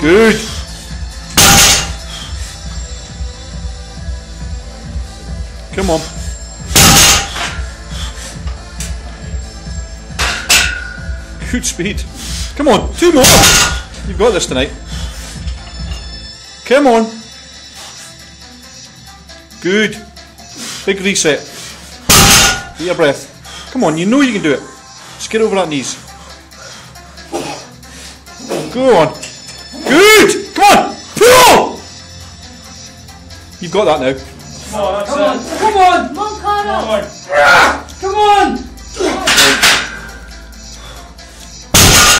Good. Come on. Good speed. Come on, two more. You've got this tonight. Come on. Good. Big reset. Get your breath. Come on, you know you can do it. Just get over that knees. Go on. Good! Come on! Pull! You've got that now. Come on, come on, come on, Come on, Connor. come on.